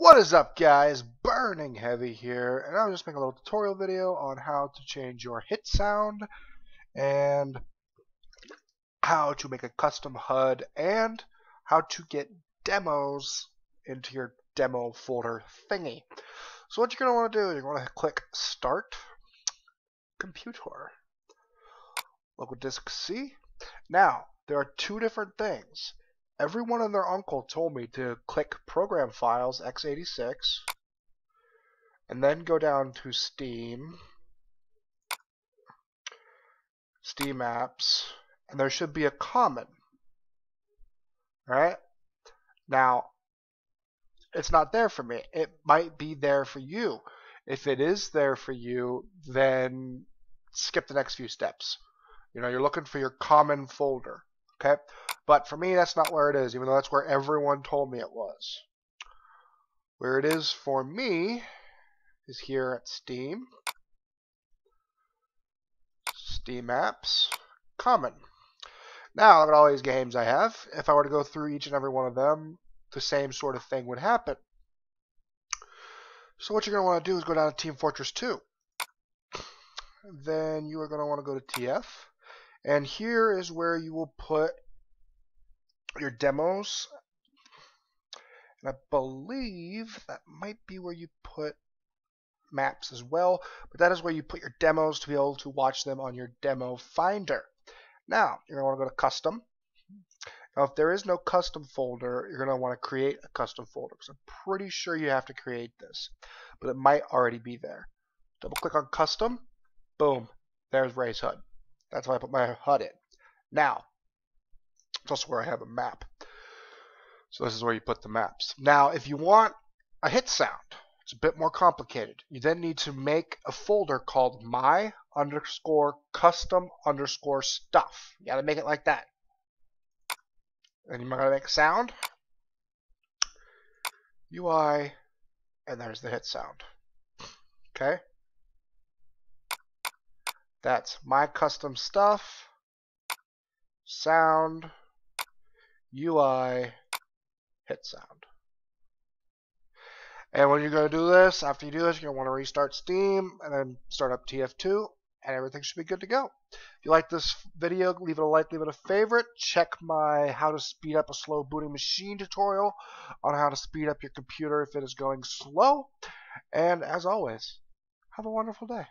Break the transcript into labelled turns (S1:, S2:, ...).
S1: What is up guys, Burning Heavy here, and I'm just making a little tutorial video on how to change your hit sound and how to make a custom HUD and how to get demos into your demo folder thingy. So what you're going to want to do is you're going to click Start Computer. Local disk C. Now, there are two different things. Everyone and their uncle told me to click Program Files x86 and then go down to Steam, Steam Apps, and there should be a common. Right? Now, it's not there for me. It might be there for you. If it is there for you, then skip the next few steps. You know, you're looking for your common folder. Okay? But for me, that's not where it is, even though that's where everyone told me it was. Where it is for me is here at Steam. Steam Apps, Common. Now, look at all these games I have. If I were to go through each and every one of them, the same sort of thing would happen. So what you're going to want to do is go down to Team Fortress 2. Then you are going to want to go to TF. And here is where you will put your demos. And I believe that might be where you put maps as well, but that is where you put your demos to be able to watch them on your demo finder. Now, you're going to want to go to custom. Now, if there is no custom folder, you're going to want to create a custom folder because I'm pretty sure you have to create this, but it might already be there. Double click on custom, boom, there's Ray's HUD. That's why I put my HUD in. Now, it's also where I have a map. So this is where you put the maps. Now, if you want a hit sound, it's a bit more complicated. You then need to make a folder called my underscore custom underscore stuff. You gotta make it like that. And you're gonna make sound, UI, and there's the hit sound. Okay? That's my custom stuff, sound, UI, hit sound. And when you're going to do this, after you do this, you're going to want to restart Steam and then start up TF2 and everything should be good to go. If you like this video, leave it a like, leave it a favorite. Check my how to speed up a slow booting machine tutorial on how to speed up your computer if it is going slow. And as always, have a wonderful day.